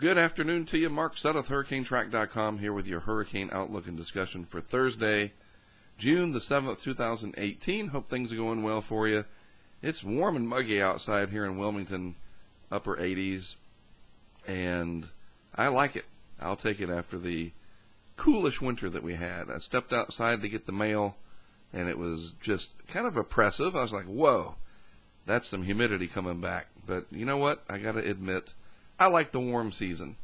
Good afternoon to you. Mark Sudduth, HurricaneTrack.com, here with your hurricane outlook and discussion for Thursday, June the 7th, 2018. Hope things are going well for you. It's warm and muggy outside here in Wilmington, upper 80s, and I like it. I'll take it after the coolish winter that we had. I stepped outside to get the mail, and it was just kind of oppressive. I was like, whoa, that's some humidity coming back. But you know what? I got to admit, I like the warm season.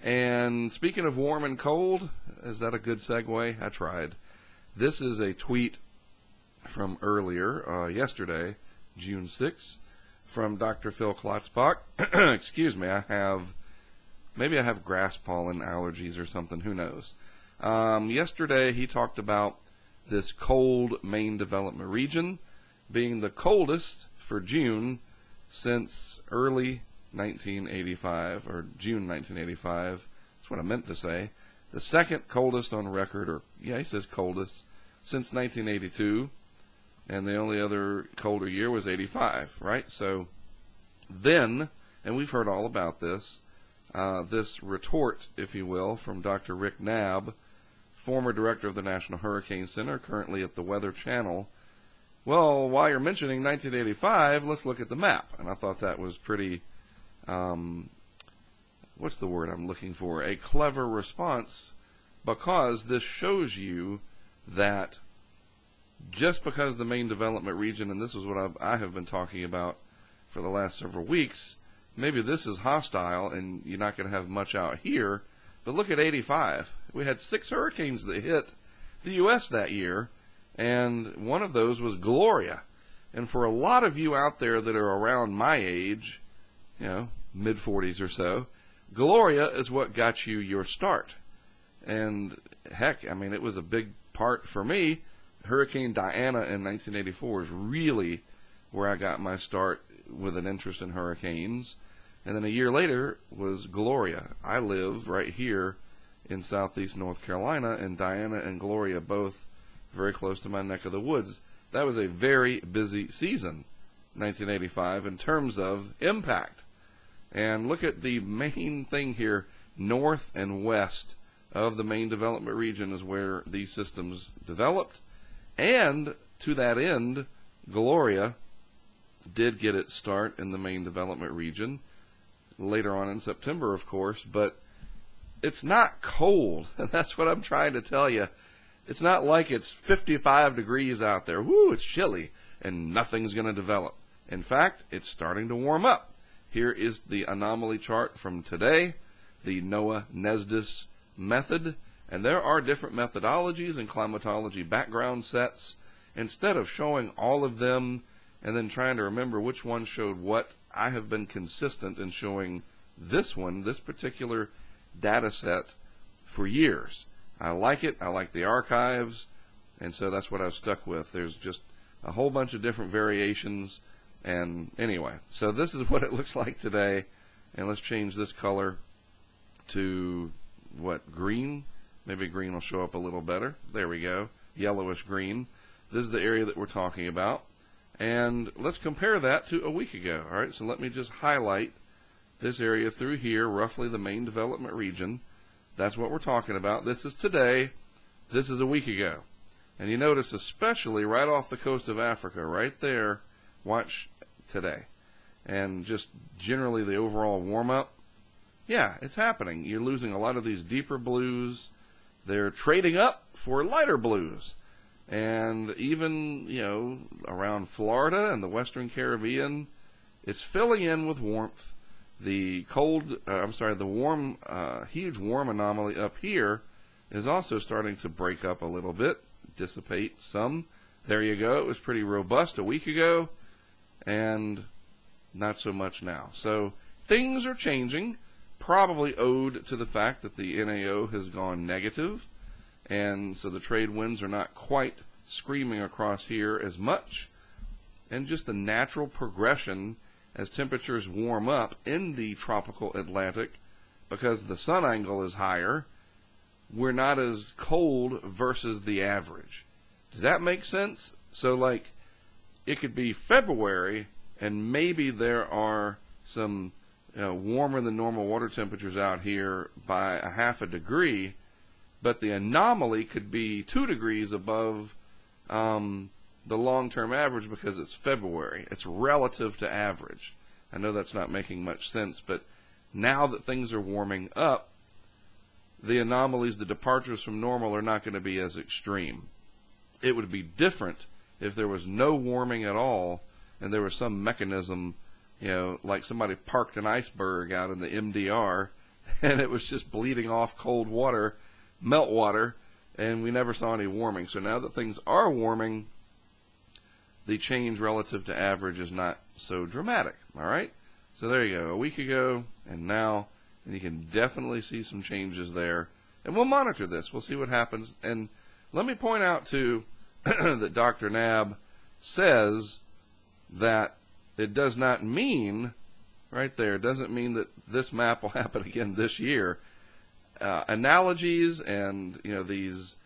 And speaking of warm and cold, is that a good segue? I tried. This is a tweet from earlier, uh, yesterday, June 6th, from Dr. Phil Klotzbach. Excuse me, I have, maybe I have grass pollen allergies or something, who knows. Um, yesterday, he talked about this cold main development region being the coldest for June since early 1985, or June 1985. That's what I meant to say. The second coldest on record, or yeah, he says coldest, since 1982. And the only other colder year was 85, right? So then, and we've heard all about this, uh, this retort, if you will, from Dr. Rick Knabb, former director of the National Hurricane Center, currently at the Weather Channel. Well, while you're mentioning 1985, let's look at the map. And I thought that was pretty um, what's the word I'm looking for? A clever response because this shows you that just because the main development region, and this is what I've, I have been talking about for the last several weeks, maybe this is hostile and you're not going to have much out here. But look at 85. We had six hurricanes that hit the U.S. that year, and one of those was Gloria. And for a lot of you out there that are around my age, you know, mid 40s or so, Gloria is what got you your start. And heck, I mean, it was a big part for me. Hurricane Diana in 1984 is really where I got my start with an interest in hurricanes. And then a year later was Gloria. I live right here in southeast North Carolina, and Diana and Gloria both very close to my neck of the woods. That was a very busy season, 1985, in terms of impact. And look at the main thing here north and west of the main development region is where these systems developed. And to that end, Gloria did get its start in the main development region later on in September, of course, but it's not cold. And that's what I'm trying to tell you. It's not like it's 55 degrees out there. Woo, it's chilly and nothing's going to develop. In fact, it's starting to warm up. Here is the anomaly chart from today, the NOAA NESDIS method. And there are different methodologies and climatology background sets. Instead of showing all of them and then trying to remember which one showed what, I have been consistent in showing this one, this particular data set, for years. I like it. I like the archives. And so that's what I've stuck with. There's just a whole bunch of different variations and anyway, so this is what it looks like today. And let's change this color to what green. Maybe green will show up a little better. There we go. Yellowish green. This is the area that we're talking about. And let's compare that to a week ago. All right, so let me just highlight this area through here, roughly the main development region. That's what we're talking about. This is today. This is a week ago. And you notice, especially right off the coast of Africa, right there, watch today. And just generally the overall warm up, yeah, it's happening. You're losing a lot of these deeper blues. They're trading up for lighter blues. And even, you know, around Florida and the Western Caribbean, it's filling in with warmth. The cold, uh, I'm sorry, the warm, uh, huge warm anomaly up here is also starting to break up a little bit, dissipate some. There you go. It was pretty robust a week ago and not so much now. So things are changing, probably owed to the fact that the NAO has gone negative, and so the trade winds are not quite screaming across here as much, and just the natural progression as temperatures warm up in the tropical Atlantic because the sun angle is higher, we're not as cold versus the average. Does that make sense? So, like, it could be February, and maybe there are some you know, warmer than normal water temperatures out here by a half a degree, but the anomaly could be two degrees above um, the long-term average because it's February. It's relative to average. I know that's not making much sense, but now that things are warming up, the anomalies, the departures from normal are not going to be as extreme. It would be different if there was no warming at all and there was some mechanism, you know, like somebody parked an iceberg out in the MDR and it was just bleeding off cold water, melt water, and we never saw any warming. So now that things are warming, the change relative to average is not so dramatic. All right? So there you go. A week ago and now, and you can definitely see some changes there. And we'll monitor this. We'll see what happens. And let me point out, too, that Dr. Knabb says that it does not mean, right there, doesn't mean that this map will happen again this year. Uh, analogies and, you know, these,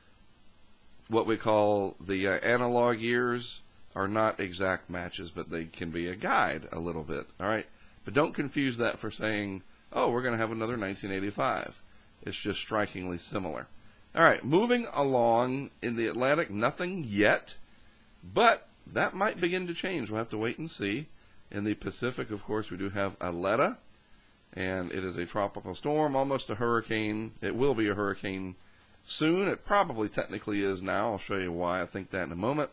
what we call the uh, analog years, are not exact matches, but they can be a guide a little bit. All right? But don't confuse that for saying, oh, we're going to have another 1985. It's just strikingly similar. All right, moving along in the Atlantic, nothing yet, but that might begin to change. We'll have to wait and see. In the Pacific, of course, we do have Aletta, and it is a tropical storm, almost a hurricane. It will be a hurricane soon. It probably technically is now. I'll show you why I think that in a moment.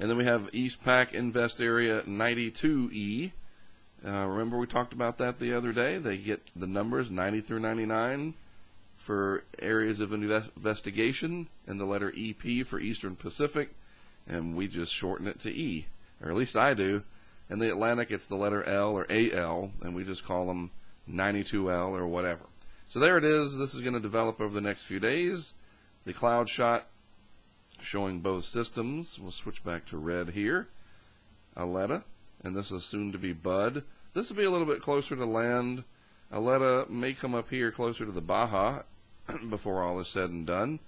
And then we have East Pac Invest Area 92E. Uh, remember we talked about that the other day? They get the numbers 90 through 99 for areas of investigation, and the letter EP for Eastern Pacific, and we just shorten it to E, or at least I do. In the Atlantic, it's the letter L or AL, and we just call them 92L or whatever. So there it is. This is going to develop over the next few days. The cloud shot showing both systems. We'll switch back to red here. Aletta, and this is soon to be Bud. This will be a little bit closer to land. Aletta uh, may come up here closer to the Baja before all is said and done.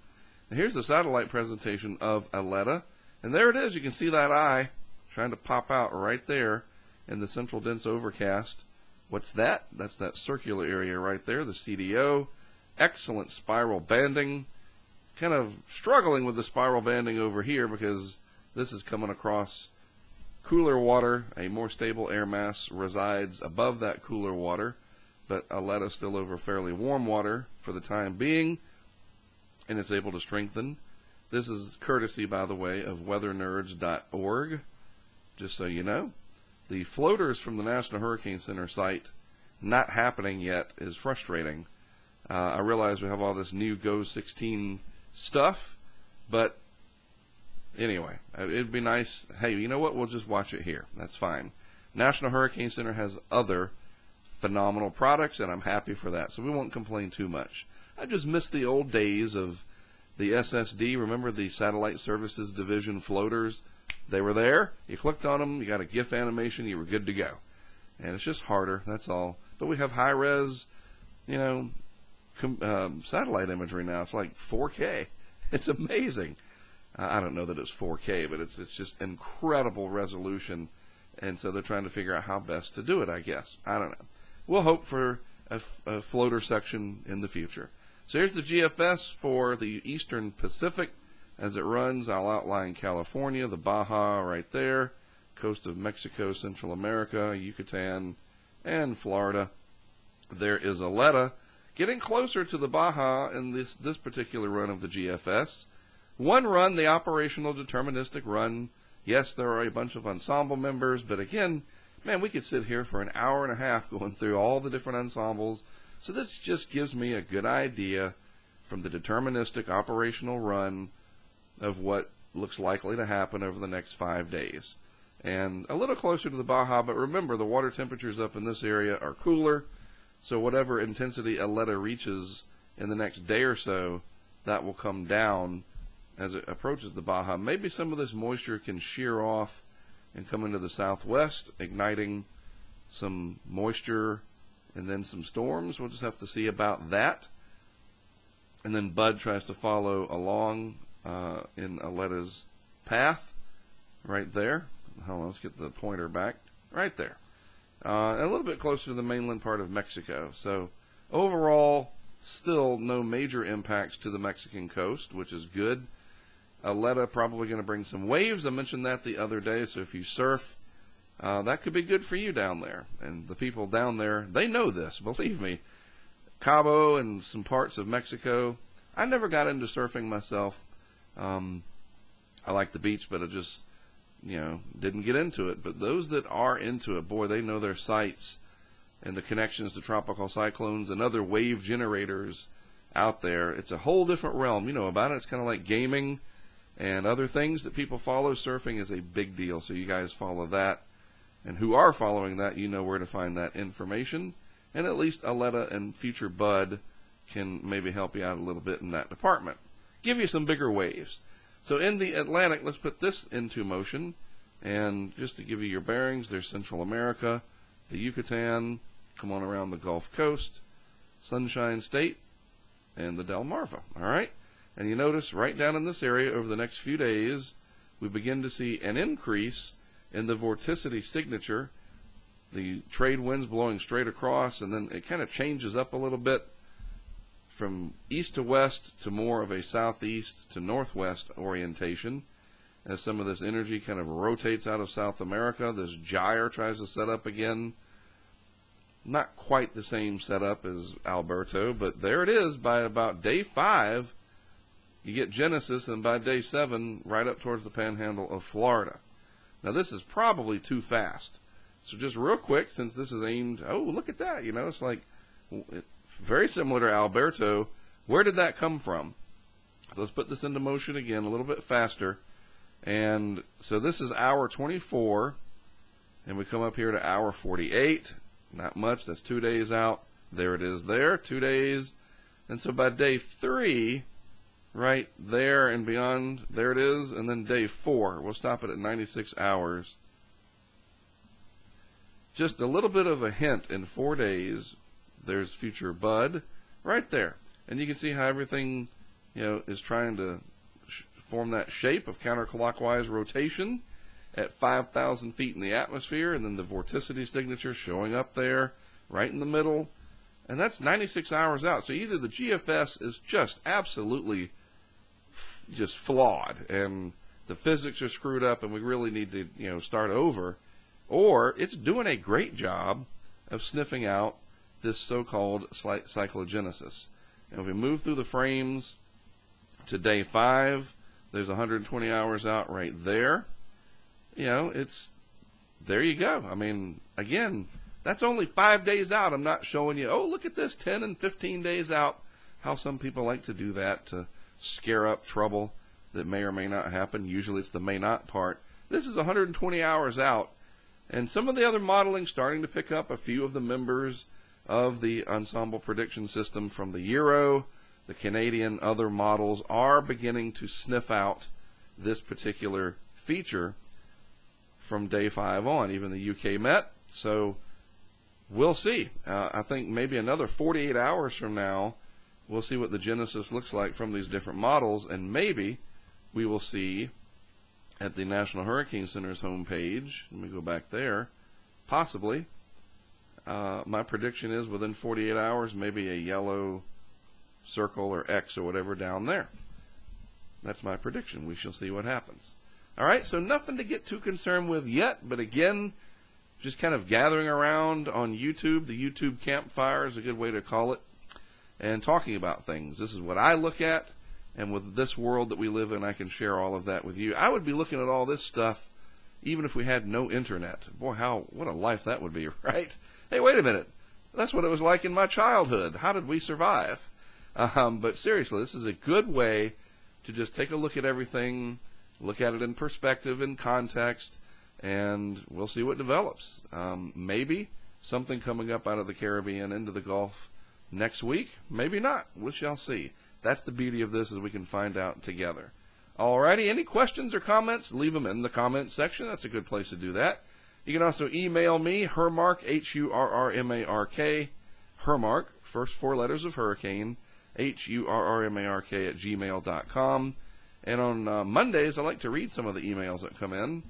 And here's the satellite presentation of Aletta. And there it is. You can see that eye trying to pop out right there in the central dense overcast. What's that? That's that circular area right there, the CDO. Excellent spiral banding kind of struggling with the spiral banding over here because this is coming across cooler water. A more stable air mass resides above that cooler water, but Aletta still over fairly warm water for the time being, and it's able to strengthen. This is courtesy, by the way, of weathernerds.org, just so you know. The floaters from the National Hurricane Center site not happening yet is frustrating. Uh, I realize we have all this new GOES-16 stuff. But anyway, uh, it'd be nice. Hey, you know what? We'll just watch it here. That's fine. National Hurricane Center has other phenomenal products, and I'm happy for that. So we won't complain too much. I just miss the old days of the SSD. Remember the Satellite Services Division floaters? They were there. You clicked on them. You got a GIF animation. You were good to go. And it's just harder. That's all. But we have high res, you know, um, satellite imagery now. It's like 4K. It's amazing. I don't know that it's 4K, but it's it's just incredible resolution, and so they're trying to figure out how best to do it. I guess I don't know. We'll hope for a, floater section in the future. So here's the GFS for the Eastern Pacific as it runs. I'll outline California, the Baja right there, coast of Mexico, Central America, Yucatan, and Florida. There is Aletta getting closer to the Baja in this, this particular run of the GFS. One run, the operational deterministic run, yes, there are a bunch of ensemble members, but again, man, we could sit here for an hour and a half going through all the different ensembles. So this just gives me a good idea from the deterministic operational run of what looks likely to happen over the next five days. And a little closer to the Baja, but remember the water temperatures up in this area are cooler. So whatever intensity Aletta reaches in the next day or so, that will come down as it approaches the Baja. Maybe some of this moisture can shear off and come into the southwest, igniting some moisture and then some storms. We'll just have to see about that. And then Bud tries to follow along uh, in Aletta's path right there. Hold on, let's get the pointer back. Right there. uh, a little bit closer to the mainland part of Mexico. So overall, still no major impacts to the Mexican coast, which is good. Aletta probably going to bring some waves. I mentioned that the other day. So if you surf, uh, that could be good for you down there. And the people down there, they know this. Believe me. Cabo and some parts of Mexico. I never got into surfing myself. Um, I like the beach, but I just, you know, didn't get into it. But those that are into it, boy, they know their sites and the connections to tropical cyclones and other wave generators out there. It's a whole different realm. You know about it. It's kind of like gaming and other things that people follow. Surfing is a big deal. So you guys follow that. And who are following that, you know where to find that information. And at least Aletta and Future Bud can maybe help you out a little bit in that department. Give you some bigger waves. So in the Atlantic, let's put this into motion. And just to give you your bearings, there's Central America, the Yucatan, come on around the Gulf Coast, Sunshine State, and the Delmarva. All right? And you notice right down in this area over the next few days, we begin to see an increase in the vorticity signature. The trade winds blowing straight across, and then it kind of changes up a little bit from east to west to more of a southeast to northwest orientation as some of this energy kind of rotates out of South America. This gyre tries to set up again not quite the same setup as Alberto, but there it is. By about day five, you get Genesis, and by day seven, right up towards the panhandle of Florida. Now, this is probably too fast. So, just real quick, since this is aimed, oh, look at that. You know, it's like it, very similar to Alberto. Where did that come from? So, let's put this into motion again a little bit faster. And so, this is hour 24, and we come up here to hour 48 not much. That's two days out. There it is there, two days. And so by day three, right there and beyond, there it is. And then day four, we'll stop it at 96 hours. Just a little bit of a hint in four days, there's future bud right there. And you can see how everything, you know, is trying to form that shape of counterclockwise rotation at 5,000 feet in the atmosphere, and then the vorticity signature showing up there right in the middle. And that's 96 hours out. So either the GFS is just absolutely just flawed, and the physics are screwed up, and we really need to you know start over, or it's doing a great job of sniffing out this so-called cyclogenesis. And if we move through the frames to day five, there's 120 hours out right there you know, it's there you go. I mean, again, that's only five days out. I'm not showing you, oh, look at this, 10 and 15 days out. How some people like to do that to scare up trouble that may or may not happen. Usually it's the may not part. This is 120 hours out. And some of the other modeling starting to pick up a few of the members of the ensemble prediction system from the Euro, the Canadian, other models are beginning to sniff out this particular feature from day five on. Even the UK Met. So we'll see. Uh, I think maybe another 48 hours from now, we'll see what the Genesis looks like from these different models, and maybe we will see at the National Hurricane Center's homepage. Let me go back there. Possibly. Uh, my prediction is within 48 hours, maybe a yellow circle or X or whatever down there. That's my prediction. We shall see what happens. All right, so nothing to get too concerned with yet, but again, just kind of gathering around on YouTube. The YouTube campfire is a good way to call it, and talking about things. This is what I look at, and with this world that we live in, I can share all of that with you. I would be looking at all this stuff even if we had no internet. Boy, how what a life that would be, right? Hey, wait a minute. That's what it was like in my childhood. How did we survive? Um, but seriously, this is a good way to just take a look at everything look at it in perspective, in context, and we'll see what develops. Um, maybe something coming up out of the Caribbean into the Gulf next week. Maybe not. We shall see. That's the beauty of this, is we can find out together. Alrighty, any questions or comments? Leave them in the comments section. That's a good place to do that. You can also email me, Hurrmark, H-U-R-R-M-A-R-K, Hurrmark, first four letters of hurricane, H-U-R-R-M-A-R-K at gmail.com. And on uh, Mondays, I like to read some of the emails that come in.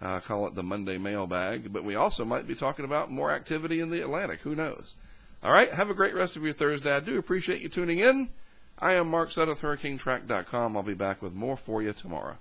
Uh, call it the Monday mailbag. But we also might be talking about more activity in the Atlantic. Who knows? All right. Have a great rest of your Thursday. I do appreciate you tuning in. I am Mark Sudduth, HurricaneTrack.com. I'll be back with more for you tomorrow.